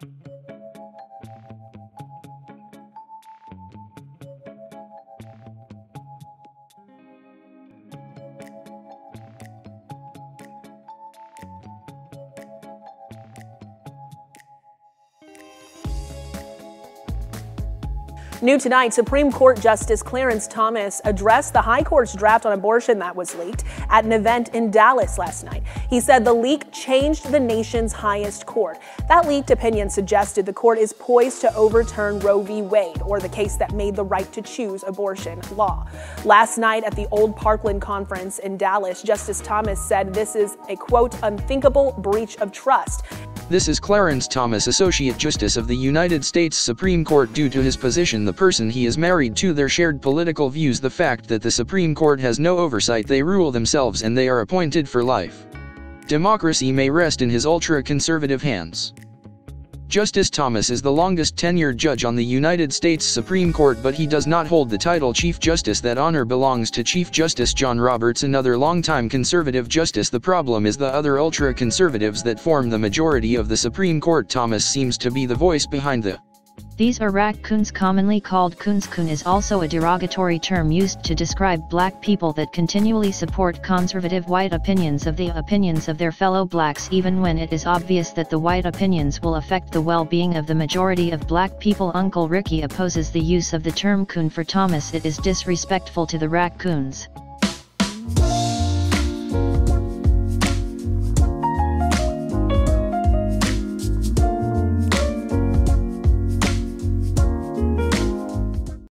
thank you New tonight, Supreme Court Justice Clarence Thomas addressed the High Court's draft on abortion that was leaked at an event in Dallas last night. He said the leak changed the nation's highest court. That leaked opinion suggested the court is poised to overturn Roe v. Wade, or the case that made the right to choose abortion law. Last night at the Old Parkland Conference in Dallas, Justice Thomas said this is a quote, unthinkable breach of trust this is Clarence Thomas Associate Justice of the United States Supreme Court due to his position the person he is married to their shared political views the fact that the Supreme Court has no oversight they rule themselves and they are appointed for life. Democracy may rest in his ultra-conservative hands. Justice Thomas is the longest tenured judge on the United States Supreme Court but he does not hold the title Chief Justice. That honor belongs to Chief Justice John Roberts another longtime conservative justice. The problem is the other ultra-conservatives that form the majority of the Supreme Court. Thomas seems to be the voice behind the these are raccoons commonly called coonscoon is also a derogatory term used to describe black people that continually support conservative white opinions of the opinions of their fellow blacks even when it is obvious that the white opinions will affect the well-being of the majority of black people Uncle Ricky opposes the use of the term coon for Thomas it is disrespectful to the raccoons.